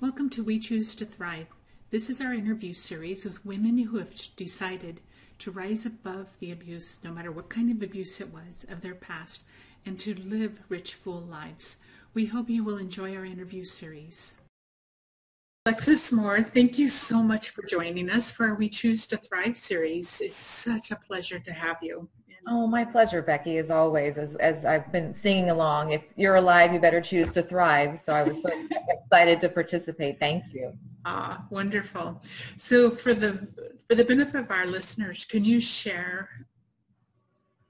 Welcome to We Choose to Thrive. This is our interview series with women who have decided to rise above the abuse, no matter what kind of abuse it was, of their past, and to live rich, full lives. We hope you will enjoy our interview series. Alexis Moore, thank you so much for joining us for our We Choose to Thrive series. It's such a pleasure to have you. Oh, my pleasure, Becky, as always. As, as I've been singing along, if you're alive, you better choose to thrive. So I was so excited to participate. Thank you. Ah, wonderful. So for the for the benefit of our listeners, can you share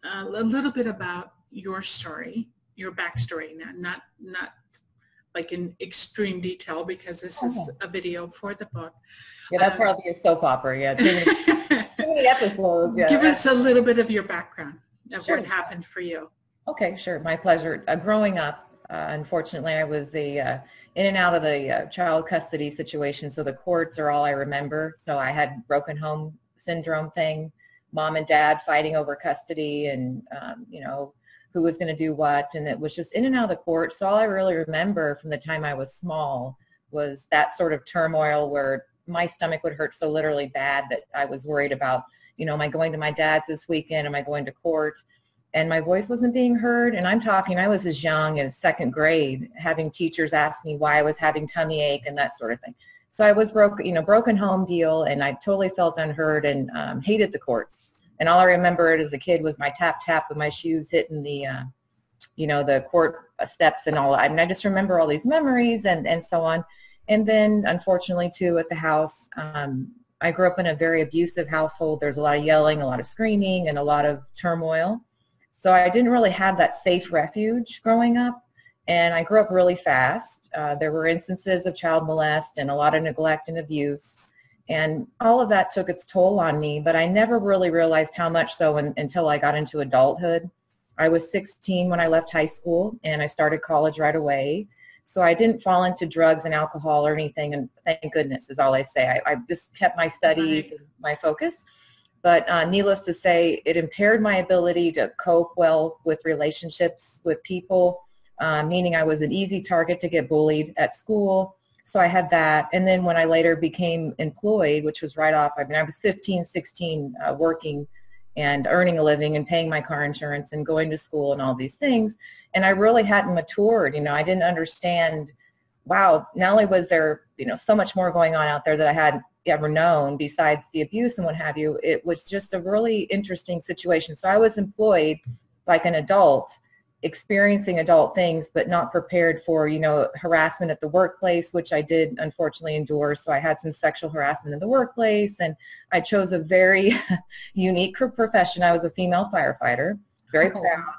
a little bit about your story, your backstory, now, not not like in extreme detail because this is a video for the book. Yeah, that um, probably a soap opera. Yeah, too many, too many episodes. Yeah. Give us a little bit of your background of sure. what happened for you. Okay, sure. My pleasure. Uh, growing up, uh, unfortunately, I was a uh, in and out of the uh, child custody situation, so the courts are all I remember. So I had broken home syndrome thing, mom and dad fighting over custody, and um, you know who was going to do what, and it was just in and out of the court. So all I really remember from the time I was small was that sort of turmoil where my stomach would hurt so literally bad that I was worried about, you know, am I going to my dad's this weekend? Am I going to court? And my voice wasn't being heard. And I'm talking, I was as young as second grade, having teachers ask me why I was having tummy ache and that sort of thing. So I was broke, you know, broken home deal, and I totally felt unheard and um, hated the courts. And all I remember as a kid was my tap tap of my shoes hitting the, uh, you know, the court steps and all. I mean, I just remember all these memories and and so on. And then, unfortunately, too, at the house, um, I grew up in a very abusive household. There's a lot of yelling, a lot of screaming, and a lot of turmoil. So I didn't really have that safe refuge growing up. And I grew up really fast. Uh, there were instances of child molest and a lot of neglect and abuse. And all of that took its toll on me, but I never really realized how much so in, until I got into adulthood. I was 16 when I left high school and I started college right away. So I didn't fall into drugs and alcohol or anything, and thank goodness is all I say. I, I just kept my study, my focus. But uh, needless to say, it impaired my ability to cope well with relationships with people, uh, meaning I was an easy target to get bullied at school. So I had that. And then when I later became employed, which was right off, I mean, I was 15, 16, uh, working and earning a living and paying my car insurance and going to school and all these things. And I really hadn't matured. You know, I didn't understand, wow, not only was there, you know, so much more going on out there that I hadn't ever known besides the abuse and what have you, it was just a really interesting situation. So I was employed like an adult experiencing adult things but not prepared for you know harassment at the workplace which i did unfortunately endure. So i had some sexual harassment in the workplace and i chose a very unique profession. I was a female firefighter very oh. proud.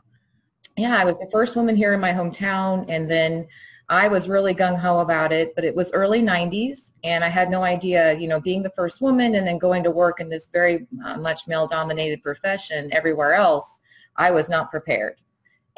Yeah i was the first woman here in my hometown and then i was really gung-ho about it but it was early 90s and i had no idea you know being the first woman and then going to work in this very uh, much male dominated profession everywhere else i was not prepared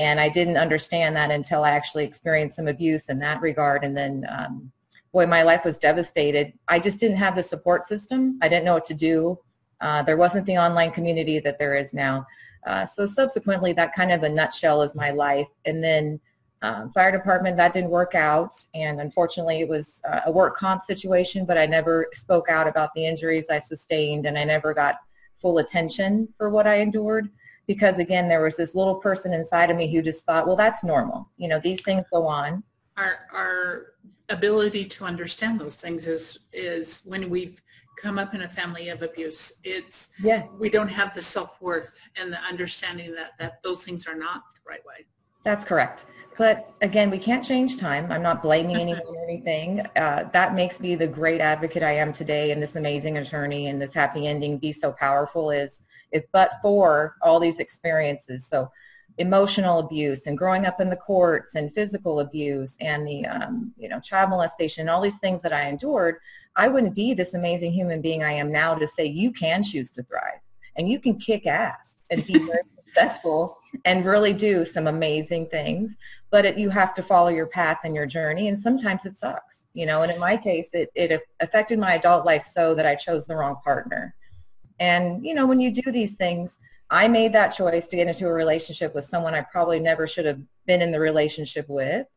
and I didn't understand that until I actually experienced some abuse in that regard. And then, um, boy, my life was devastated. I just didn't have the support system. I didn't know what to do. Uh, there wasn't the online community that there is now. Uh, so subsequently, that kind of a nutshell is my life. And then um, fire department, that didn't work out. And unfortunately, it was uh, a work comp situation, but I never spoke out about the injuries I sustained and I never got full attention for what I endured because again, there was this little person inside of me who just thought, well, that's normal. You know, these things go on. Our, our ability to understand those things is, is when we've come up in a family of abuse. It's, yeah. we don't have the self-worth and the understanding that, that those things are not the right way. That's correct. But again, we can't change time. I'm not blaming anyone or anything. Uh, that makes me the great advocate I am today and this amazing attorney and this happy ending be so powerful is if but for all these experiences. So emotional abuse and growing up in the courts and physical abuse and the um, you know child molestation and all these things that I endured, I wouldn't be this amazing human being I am now to say you can choose to thrive and you can kick ass and be very successful and really do some amazing things. But it, you have to follow your path and your journey and sometimes it sucks. You know, and in my case, it, it affected my adult life so that I chose the wrong partner and, you know, when you do these things, I made that choice to get into a relationship with someone I probably never should have been in the relationship with.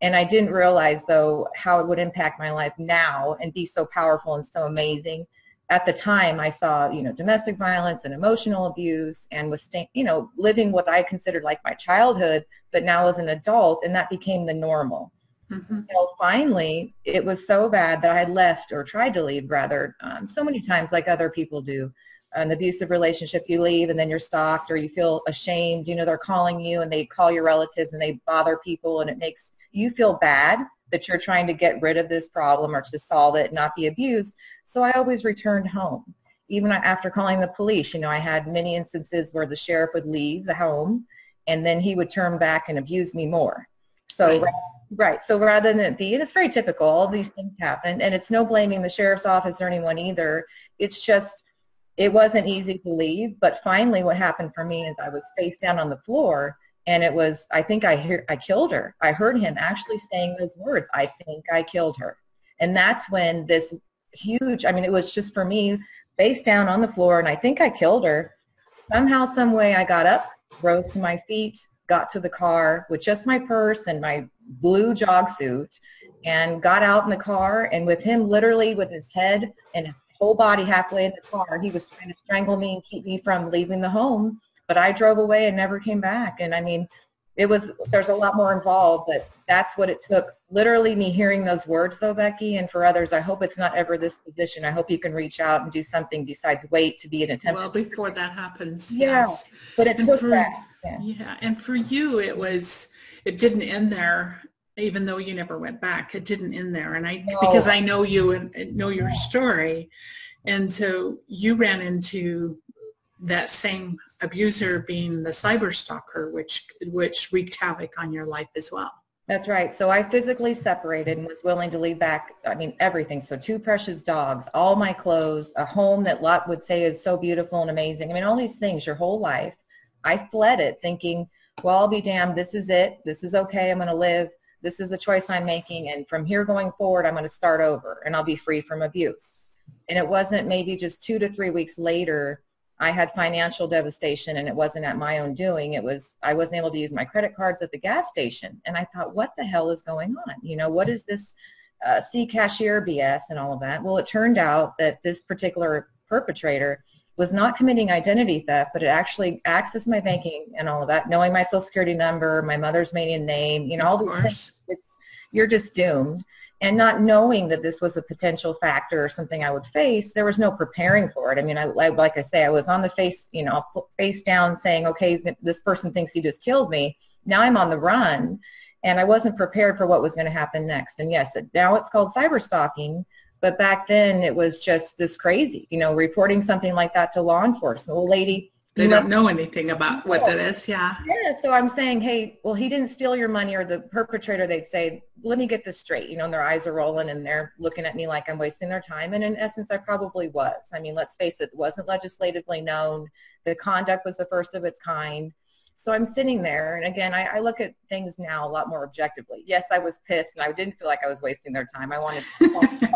And I didn't realize though how it would impact my life now and be so powerful and so amazing. At the time, I saw, you know, domestic violence and emotional abuse and was, you know, living what I considered like my childhood, but now as an adult, and that became the normal. Mm-hmm. So finally, it was so bad that I had left or tried to leave rather um, so many times like other people do. An abusive relationship, you leave and then you're stalked or you feel ashamed. You know, they're calling you and they call your relatives and they bother people and it makes you feel bad that you're trying to get rid of this problem or to solve it, not be abused. So I always returned home. Even after calling the police, you know, I had many instances where the sheriff would leave the home and then he would turn back and abuse me more. So right. Right. So rather than it be, and it's very typical, all these things happen, and it's no blaming the sheriff's office or anyone either. It's just, it wasn't easy to leave. But finally, what happened for me is I was face down on the floor, and it was, I think I hear, I killed her. I heard him actually saying those words. I think I killed her, and that's when this huge. I mean, it was just for me, face down on the floor, and I think I killed her. Somehow, some way, I got up, rose to my feet, got to the car with just my purse and my blue jog suit and got out in the car and with him literally with his head and his whole body halfway in the car. He was trying to strangle me and keep me from leaving the home but i drove away and never came back. And i mean it was there's a lot more involved but that's what it took. Literally me hearing those words though becky and for others i hope it's not ever this position. I hope you can reach out and do something besides wait to be an attempt well before that happens yeah yes. but it and took for, that yeah. yeah and for you it was it didn't end there even though you never went back it didn't end there and i no. because i know you and know your story and so you ran into that same abuser being the cyber stalker which which wreaked havoc on your life as well that's right. So I physically separated and was willing to leave back, I mean, everything. So two precious dogs, all my clothes, a home that Lot would say is so beautiful and amazing. I mean, all these things your whole life. I fled it thinking, well, I'll be damned. This is it. This is okay. I'm going to live. This is the choice I'm making. And from here going forward, I'm going to start over and I'll be free from abuse. And it wasn't maybe just two to three weeks later, I had financial devastation and it wasn't at my own doing. It was, I wasn't able to use my credit cards at the gas station. And I thought, what the hell is going on? You know, what is this uh, see cashier BS and all of that? Well, it turned out that this particular perpetrator was not committing identity theft, but it actually accessed my banking and all of that, knowing my social security number, my mother's maiden name, you know, all these things. It's, you're just doomed. And not knowing that this was a potential factor or something I would face, there was no preparing for it. I mean, I, like I say, I was on the face, you know, face down saying, okay, this person thinks he just killed me. Now I'm on the run and I wasn't prepared for what was going to happen next. And yes, now it's called cyber stalking, but back then it was just this crazy, you know, reporting something like that to law enforcement. Well, lady, they don't know anything about what that is. Yeah. Yeah. So I'm saying, hey, well, he didn't steal your money, or the perpetrator. They'd say, let me get this straight. You know, and their eyes are rolling and they're looking at me like I'm wasting their time. And in essence, I probably was. I mean, let's face it, it wasn't legislatively known. The conduct was the first of its kind. So I'm sitting there, and again, I, I, look at things now a lot more objectively. Yes, I was pissed, and I didn't feel like I was wasting their time. I wanted to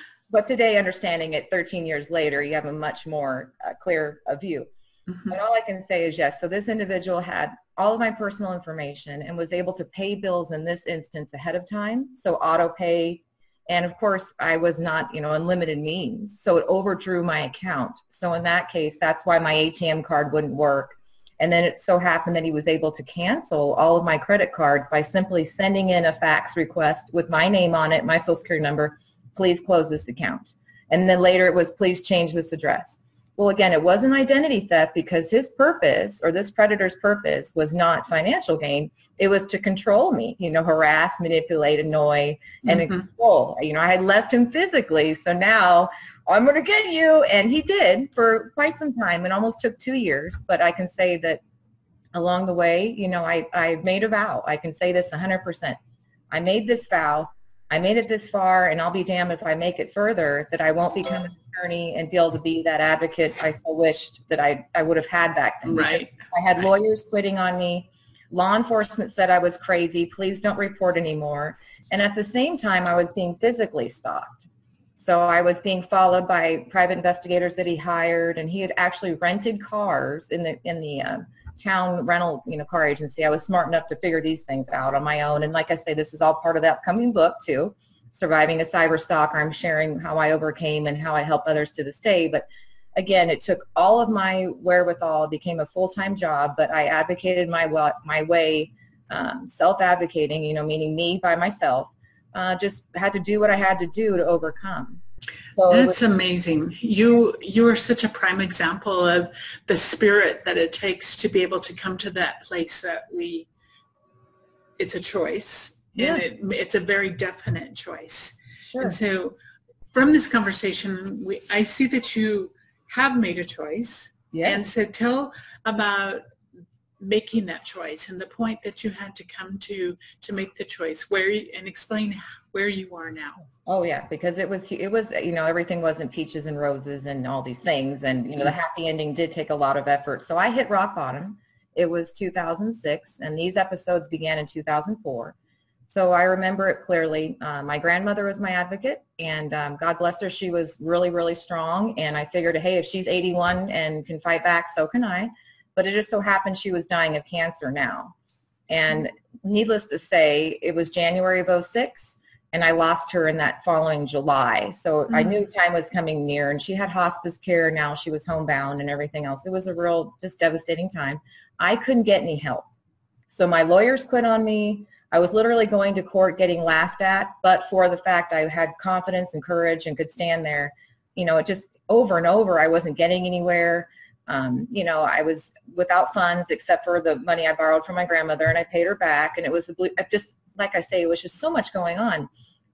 but today, understanding it 13 years later, you have a much more uh, clear uh, view. Mm-hmm. And all I can say is yes. So this individual had all of my personal information and was able to pay bills in this instance ahead of time. So auto pay. And of course, I was not, you know, unlimited means. So it overdrew my account. So in that case, that's why my ATM card wouldn't work and then it so happened that he was able to cancel all of my credit cards by simply sending in a fax request with my name on it, my social security number, please close this account. And then later it was, please change this address. Well, again, it wasn't identity theft because his purpose or this predator's purpose was not financial gain. It was to control me, you know, harass, manipulate, annoy, and mm-hmm. control. You know, I had left him physically. So now I'm going to get you. And he did for quite some time. It almost took two years, but I can say that along the way, you know, I, I made a vow. I can say this 100%. I made this vow. I made it this far, and I'll be damned if I make it further, that I won't become an attorney and be able to be that advocate I so wished that I, I would have had back then. Right. I had lawyers quitting on me. Law enforcement said I was crazy. Please don't report anymore. And at the same time, I was being physically stalked. So I was being followed by private investigators that he hired, and he had actually rented cars in the in the um, town rental, you know, car agency. I was smart enough to figure these things out on my own. And like I say, this is all part of the upcoming book too, Surviving a Cyber Stalker. I'm sharing how I overcame and how I help others to this day. But again, it took all of my wherewithal, it became a full-time job, but I advocated my, my way, um, self-advocating, you know, meaning me by myself, uh, just had to do what I had to do to overcome. So That's amazing. You you are such a prime example of the spirit that it takes to be able to come to that place that we. It's a choice, yeah. and it, it's a very definite choice. Sure. And so, from this conversation, we I see that you have made a choice. Yeah. And so, tell about making that choice and the point that you had to come to to make the choice where you, and explain where you are now. Oh yeah because it was it was you know everything wasn't peaches and roses and all these things and you know the mm-hmm. happy ending did take a lot of effort. So i hit rock bottom. It was 2006 and these episodes began in 2004 so i remember it clearly. Uh, my grandmother was my advocate and um, god bless her she was really really strong and i figured hey if she's 81 and can fight back so can i but it just so happened she was dying of cancer now. And needless to say, it was January of 06 and I lost her in that following July. So mm-hmm. I knew time was coming near and she had hospice care. Now she was homebound and everything else. It was a real just devastating time. I couldn't get any help. So my lawyers quit on me. I was literally going to court getting laughed at, but for the fact I had confidence and courage and could stand there, you know, it just over and over, I wasn't getting anywhere. Um, you know, I was without funds except for the money I borrowed from my grandmother and I paid her back. And it was just, like I say, it was just so much going on.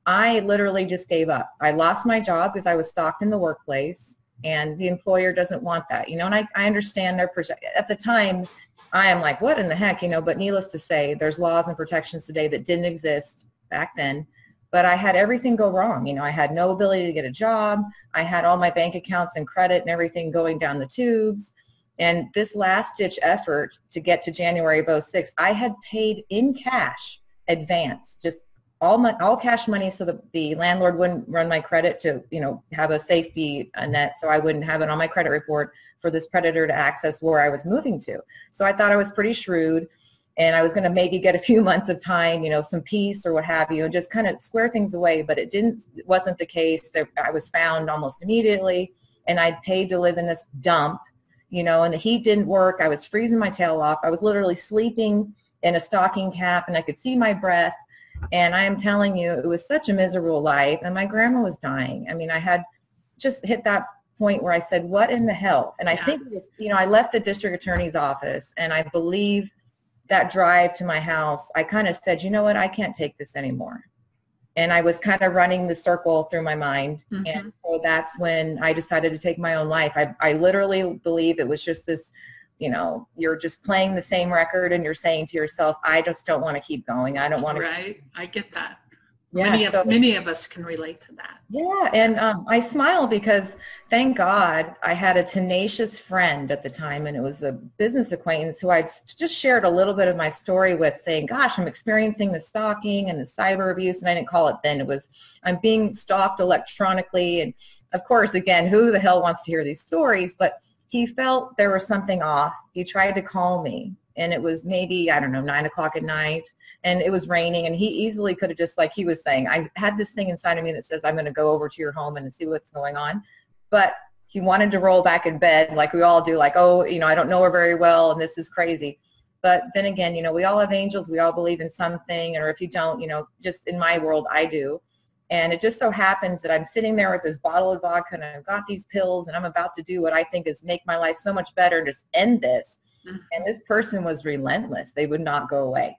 I literally just gave up. I lost my job because I was stalked in the workplace and the employer doesn't want that, you know, and I, I understand their, at the time, I am like, what in the heck, you know, but needless to say, there's laws and protections today that didn't exist back then but I had everything go wrong. You know, I had no ability to get a job. I had all my bank accounts and credit and everything going down the tubes. And this last ditch effort to get to January of 06, I had paid in cash advance, just all my all cash money so that the landlord wouldn't run my credit to, you know, have a safety net so I wouldn't have it on my credit report for this predator to access where I was moving to. So I thought I was pretty shrewd and I was going to maybe get a few months of time, you know, some peace or what have you, and just kind of square things away. But it didn't, it wasn't the case. There, I was found almost immediately, and I'd paid to live in this dump, you know, and the heat didn't work. I was freezing my tail off. I was literally sleeping in a stocking cap, and I could see my breath. And I am telling you, it was such a miserable life. And my grandma was dying. I mean, I had just hit that point where I said, "What in the hell?" And I yeah. think it was, you know, I left the district attorney's office, and I believe that drive to my house, I kind of said, you know what, I can't take this anymore. And I was kind of running the circle through my mind. Mm-hmm. And so that's when I decided to take my own life. I, I literally believe it was just this, you know, you're just playing the same record and you're saying to yourself, I just don't want to keep going. I don't want to. Right. I get that yeah, many, so, of, many of us can relate to that. Yeah, and um, I smile because thank God I had a tenacious friend at the time, and it was a business acquaintance who I just shared a little bit of my story with, saying, "Gosh, I'm experiencing the stalking and the cyber abuse," and I didn't call it then. It was I'm being stalked electronically, and of course, again, who the hell wants to hear these stories? But he felt there was something off. He tried to call me, and it was maybe I don't know nine o'clock at night and it was raining and he easily could have just like he was saying i had this thing inside of me that says i'm going to go over to your home and see what's going on but he wanted to roll back in bed like we all do like oh you know i don't know her very well and this is crazy. But then again you know we all have angels we all believe in something or if you don't you know just in my world i do. And it just so happens that i'm sitting there with this bottle of vodka and i've got these pills and i'm about to do what i think is make my life so much better and just end this mm-hmm. and this person was relentless they would not go away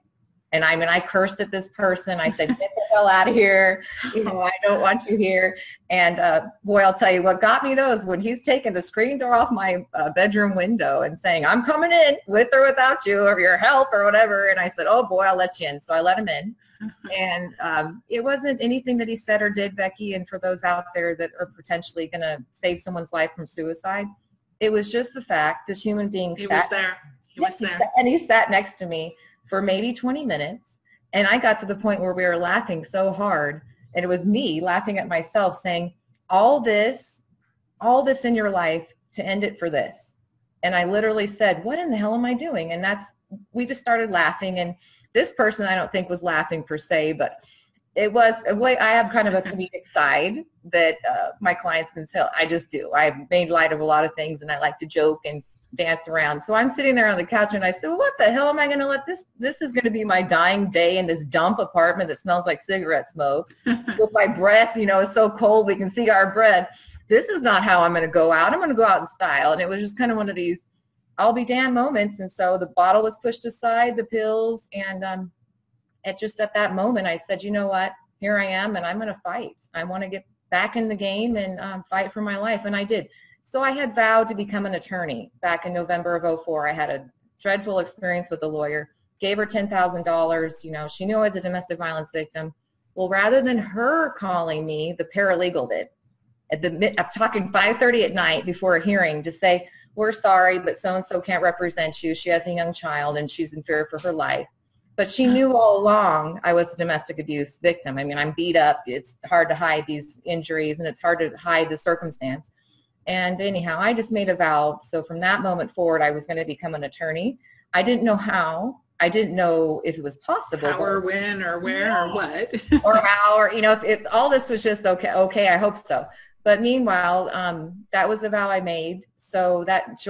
and I mean, I cursed at this person. I said, get the hell out of here. You know, I don't want you here. And uh, boy, I'll tell you what got me those when he's taking the screen door off my uh, bedroom window and saying, I'm coming in with or without you or your help or whatever. And I said, oh boy, I'll let you in. So I let him in. and um, it wasn't anything that he said or did, Becky. And for those out there that are potentially going to save someone's life from suicide, it was just the fact this human being he sat, was there. He was there. And he sat next to me for maybe 20 minutes. And I got to the point where we were laughing so hard. And it was me laughing at myself saying, all this, all this in your life to end it for this. And I literally said, what in the hell am I doing? And that's, we just started laughing. And this person I don't think was laughing per se, but it was a way I have kind of a comedic side that uh, my clients can tell. I just do. I've made light of a lot of things and I like to joke and dance around. So I'm sitting there on the couch and I said, well, what the hell am I going to let this, this is going to be my dying day in this dump apartment that smells like cigarette smoke with my breath, you know, it's so cold we can see our breath. This is not how I'm going to go out. I'm going to go out in style. And it was just kind of one of these, I'll be damned moments. And so the bottle was pushed aside, the pills, and um, at just at that moment, I said, you know what? Here I am, and I'm going to fight. I want to get back in the game and um, fight for my life, and I did. So I had vowed to become an attorney back in November of 04. I had a dreadful experience with a lawyer. Gave her $10,000. You know, she knew I was a domestic violence victim. Well, rather than her calling me, the paralegal did. At the, I'm talking 5:30 at night before a hearing to say, "We're sorry, but so and so can't represent you. She has a young child and she's in fear for her life." But she knew all along I was a domestic abuse victim. I mean, I'm beat up. It's hard to hide these injuries and it's hard to hide the circumstance. And anyhow, I just made a vow. So from that moment forward, I was going to become an attorney. I didn't know how. I didn't know if it was possible. How or when or where yeah. or what. or how or, you know, if, if, all this was just okay, okay, I hope so. But meanwhile, um, that was the vow I made so that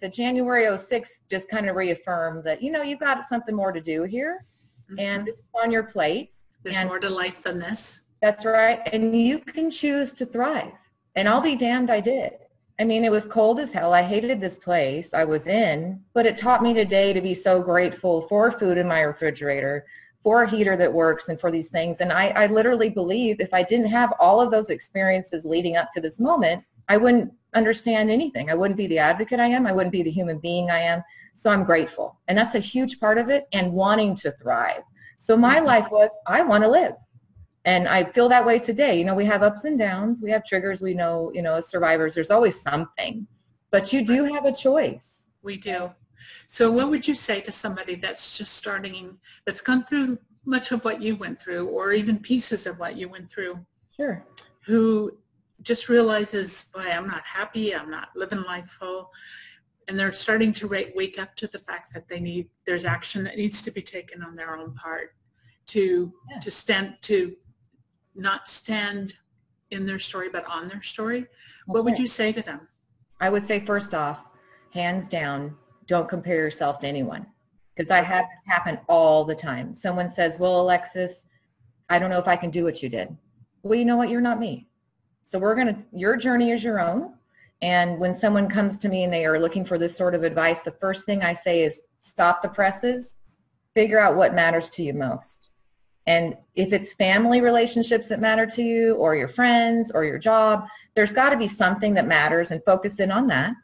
the January 06 just kind of reaffirmed that, you know, you've got something more to do here mm-hmm. and it's on your plate. There's more to life than this. That's right. And you can choose to thrive. And I'll be damned I did. I mean, it was cold as hell. I hated this place I was in, but it taught me today to be so grateful for food in my refrigerator, for a heater that works and for these things. And I, I literally believe if I didn't have all of those experiences leading up to this moment, I wouldn't understand anything. I wouldn't be the advocate I am. I wouldn't be the human being I am. So I'm grateful. And that's a huge part of it and wanting to thrive. So my mm-hmm. life was, I want to live. And I feel that way today. You know, we have ups and downs. We have triggers. We know, you know, as survivors, there's always something. But you do have a choice. We do. So what would you say to somebody that's just starting, that's gone through much of what you went through or even pieces of what you went through? Sure. Who just realizes, boy, I'm not happy, I'm not living life full. And they're starting to wake up to the fact that they need, there's action that needs to be taken on their own part to, yeah. to stand, to not stand in their story, but on their story. That's what would you say to them? I would say first off, hands down, don't compare yourself to anyone. Because I have this happen all the time. Someone says, well, Alexis, I don't know if I can do what you did. Well, you know what? You're not me. So we're going to, your journey is your own. And when someone comes to me and they are looking for this sort of advice, the first thing I say is stop the presses, figure out what matters to you most. And if it's family relationships that matter to you or your friends or your job, there's got to be something that matters and focus in on that.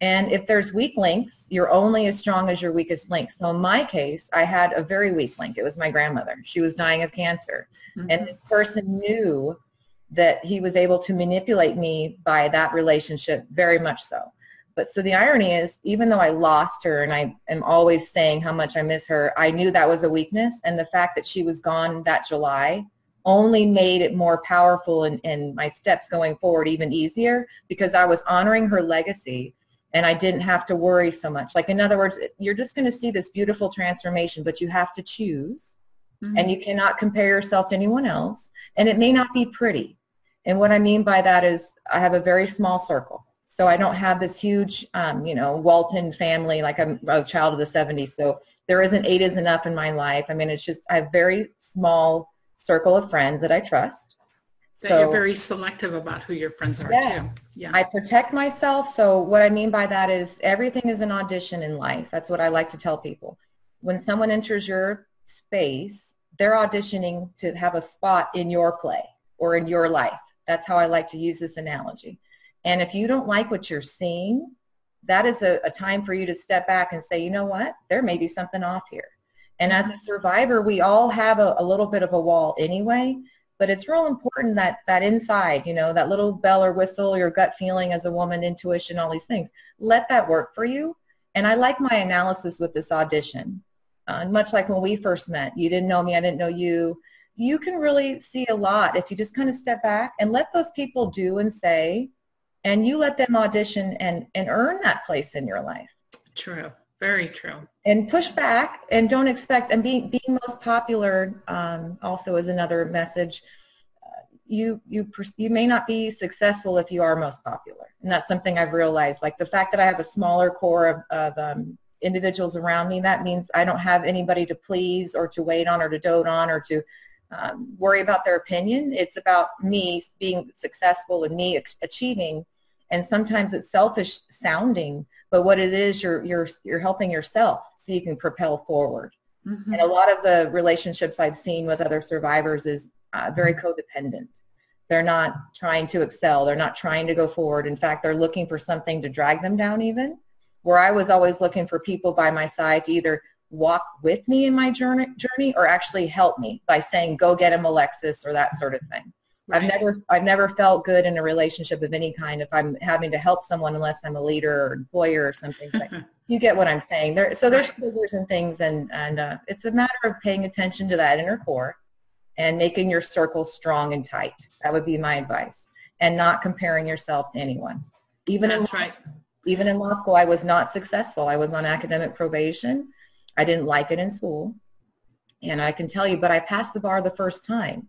And if there's weak links, you're only as strong as your weakest link. So in my case, I had a very weak link. It was my grandmother. She was dying of cancer. Mm-hmm. And this person knew that he was able to manipulate me by that relationship very much so. But so the irony is, even though I lost her and I am always saying how much I miss her, I knew that was a weakness. And the fact that she was gone that July only made it more powerful and, and my steps going forward even easier because I was honoring her legacy and I didn't have to worry so much. Like in other words, you're just going to see this beautiful transformation, but you have to choose mm-hmm. and you cannot compare yourself to anyone else. And it may not be pretty. And what I mean by that is I have a very small circle. So I don't have this huge, um, you know, Walton family like I'm a child of the 70s. So there isn't eight is enough in my life. I mean, it's just I have very small circle of friends that I trust. That so, you're very selective about who your friends are yes, too. Yeah. I protect myself. So what I mean by that is everything is an audition in life. That's what I like to tell people. When someone enters your space, they're auditioning to have a spot in your play or in your life. That's how I like to use this analogy. And if you don't like what you're seeing, that is a, a time for you to step back and say, you know what, there may be something off here. And as a survivor, we all have a, a little bit of a wall anyway, but it's real important that that inside, you know, that little bell or whistle, your gut feeling as a woman, intuition, all these things, let that work for you. And I like my analysis with this audition. Uh, much like when we first met, you didn't know me, I didn't know you you can really see a lot if you just kind of step back and let those people do and say and you let them audition and, and earn that place in your life. True. Very true. And push back and don't expect, and being, being most popular um, also is another message. Uh, you, you, you may not be successful if you are most popular. And that's something I've realized. Like the fact that I have a smaller core of, of um, individuals around me, that means I don't have anybody to please or to wait on or to dote on or to um, worry about their opinion. It's about me being successful and me achieving. And sometimes it's selfish sounding, but what it is, you're, you're, you're helping yourself so you can propel forward. Mm-hmm. And a lot of the relationships I've seen with other survivors is uh, very codependent. They're not trying to excel. They're not trying to go forward. In fact, they're looking for something to drag them down even. Where I was always looking for people by my side to either walk with me in my journey, journey or actually help me by saying, go get him Alexis or that sort of thing. Right. I've never, I've never felt good in a relationship of any kind if I'm having to help someone unless I'm a leader or employer or something. you get what I'm saying. There, so there's triggers and things, and and uh, it's a matter of paying attention to that inner core, and making your circle strong and tight. That would be my advice, and not comparing yourself to anyone. Even That's in, right. Even in law school, I was not successful. I was on academic probation. I didn't like it in school. And I can tell you, but I passed the bar the first time.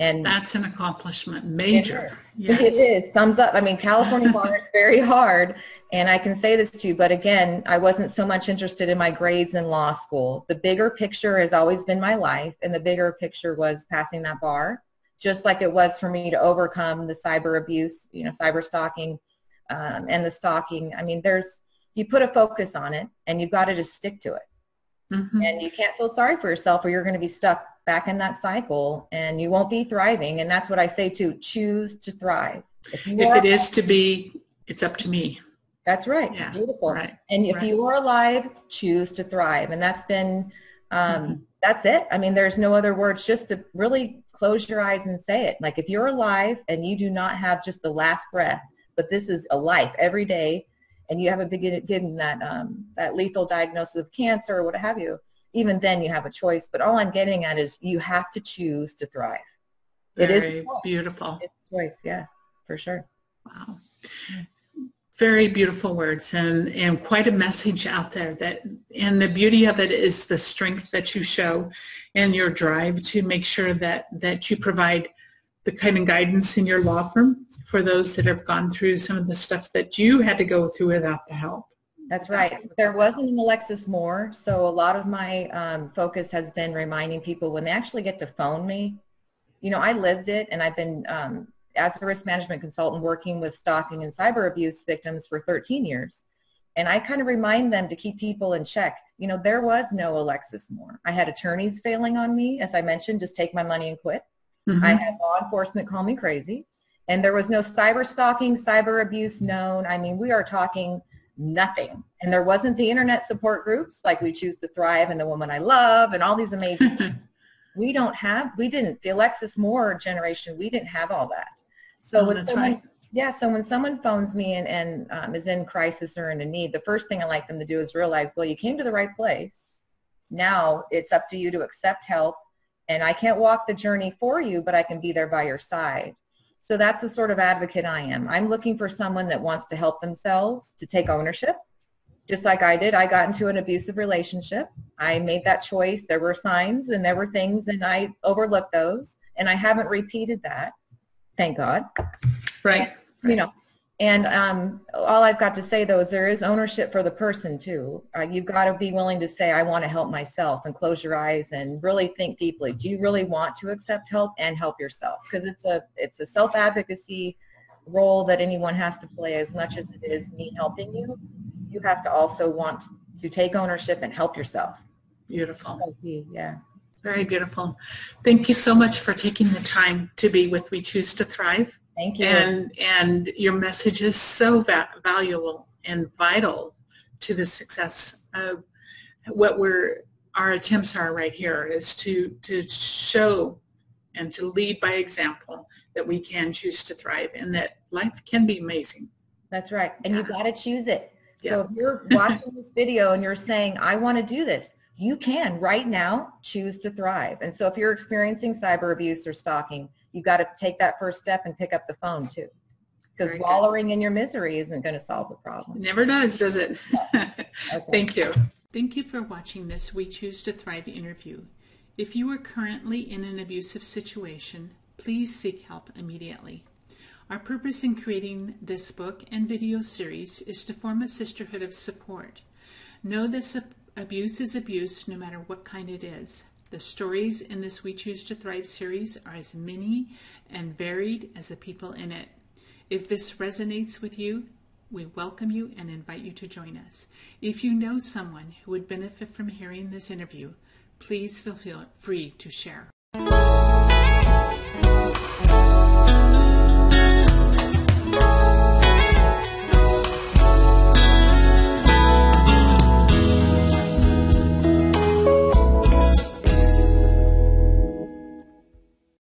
And that's an accomplishment, major. It. Yes. It is. Thumbs up. I mean, California bar is very hard. And I can say this to you, but again, I wasn't so much interested in my grades in law school. The bigger picture has always been my life. And the bigger picture was passing that bar, just like it was for me to overcome the cyber abuse, you know, cyber stalking um, and the stalking. I mean, there's, you put a focus on it and you've got to just stick to it. Mm-hmm. And you can't feel sorry for yourself or you're going to be stuck back in that cycle and you won't be thriving. And that's what I say to choose to thrive. If, if it is to be, it's up to me. That's right. Yeah, Beautiful. Right. And if right. you are alive, choose to thrive. And that's been, um, mm-hmm. that's it. I mean, there's no other words just to really close your eyes and say it. Like if you're alive and you do not have just the last breath, but this is a life every day, and you haven't been given that um, that lethal diagnosis of cancer or what have you, even then you have a choice. But all I'm getting at is you have to choose to thrive. Very it is beautiful. It's choice, yeah, for sure. Wow. Very beautiful words and, and quite a message out there that and the beauty of it is the strength that you show and your drive to make sure that that you provide the kind of guidance in your law firm for those that have gone through some of the stuff that you had to go through without the help. That's right. There wasn't an Alexis Moore, so a lot of my um, focus has been reminding people when they actually get to phone me. You know, I lived it, and I've been um, as a risk management consultant working with stalking and cyber abuse victims for 13 years. And I kind of remind them to keep people in check. You know, there was no Alexis Moore. I had attorneys failing on me, as I mentioned, just take my money and quit. Mm-hmm. I had law enforcement call me crazy. And there was no cyber stalking, cyber abuse known. I mean, we are talking nothing. And there wasn't the internet support groups like We Choose to Thrive and The Woman I Love and all these amazing We don't have, we didn't, the Alexis Moore generation, we didn't have all that. So oh, when someone, right. yeah, so when someone phones me and, and um, is in crisis or in a need, the first thing I like them to do is realize, well, you came to the right place. Now it's up to you to accept help and I can't walk the journey for you, but I can be there by your side. So that's the sort of advocate I am. I'm looking for someone that wants to help themselves, to take ownership. Just like I did, I got into an abusive relationship. I made that choice. There were signs and there were things and I overlooked those. And I haven't repeated that. Thank God. Right. And, you know, and um, all I've got to say though is there is ownership for the person too. Uh, you've got to be willing to say, I want to help myself and close your eyes and really think deeply. Do you really want to accept help and help yourself? Because it's a it's a self advocacy role that anyone has to play as much as it is me helping you. You have to also want to take ownership and help yourself. Beautiful. Yeah. Very beautiful. Thank you so much for taking the time to be with We Choose to Thrive. Thank you. And, and your message is so va- valuable and vital to the success of what we're, our attempts are right here is to, to show and to lead by example that we can choose to thrive and that life can be amazing. That's right. And yeah. you got to choose it. Yeah. So if you're watching this video and you're saying, I want to do this, you can right now choose to thrive. And so if you're experiencing cyber abuse or stalking, you got to take that first step and pick up the phone too. Because wallowing in your misery isn't going to solve the It problem. never does, does it? Okay. Thank you. Thank you for watching this We Choose to Thrive interview. If you are currently in an abusive situation, please seek help immediately. Our purpose in creating this book and video series is to form a sisterhood of support. Know that abuse is abuse no matter what kind it is. The stories in this We Choose to Thrive series are as many and varied as the people in it. If this resonates with you, we welcome you and invite you to join us. If you know someone who would benefit from hearing this interview, please feel free to share.